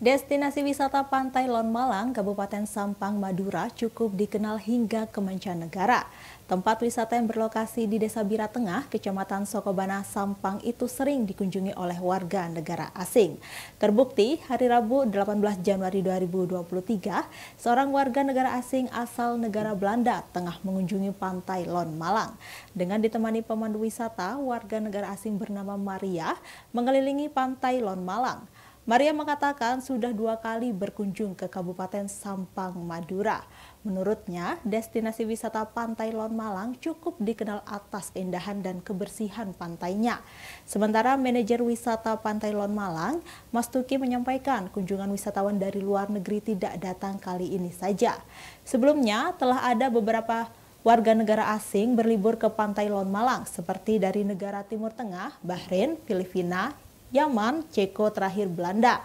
Destinasi wisata Pantai Lon Malang, Kabupaten Sampang, Madura cukup dikenal hingga ke mancanegara. Tempat wisata yang berlokasi di Desa Bira Tengah, Kecamatan Sokobana, Sampang itu sering dikunjungi oleh warga negara asing. Terbukti, hari Rabu 18 Januari 2023, seorang warga negara asing asal negara Belanda tengah mengunjungi Pantai Lon Malang. Dengan ditemani pemandu wisata, warga negara asing bernama Maria mengelilingi Pantai Lon Malang. Maria mengatakan sudah dua kali berkunjung ke Kabupaten Sampang, Madura. Menurutnya, destinasi wisata Pantai Lon Malang cukup dikenal atas keindahan dan kebersihan pantainya. Sementara manajer wisata Pantai Lon Malang, Mas Tuki menyampaikan kunjungan wisatawan dari luar negeri tidak datang kali ini saja. Sebelumnya telah ada beberapa warga negara asing berlibur ke Pantai Lon Malang seperti dari negara Timur Tengah, Bahrain, Filipina, Yaman, Ceko, terakhir Belanda.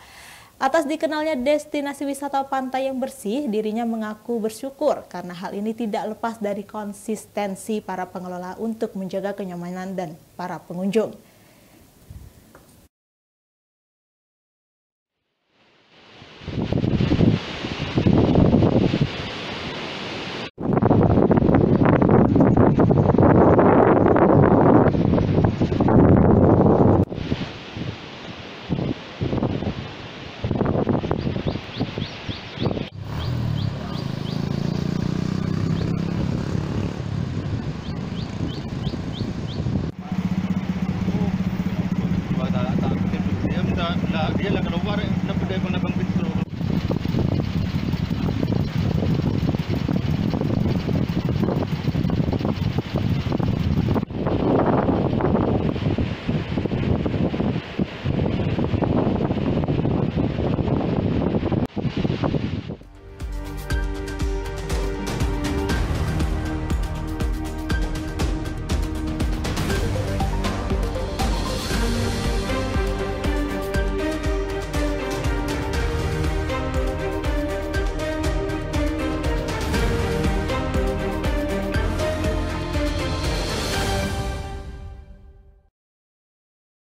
Atas dikenalnya destinasi wisata pantai yang bersih, dirinya mengaku bersyukur karena hal ini tidak lepas dari konsistensi para pengelola untuk menjaga kenyamanan dan para pengunjung. Real అక్కడ ఎవ్వరు ఇన్నప్పుడు లేకుండా పంపించిన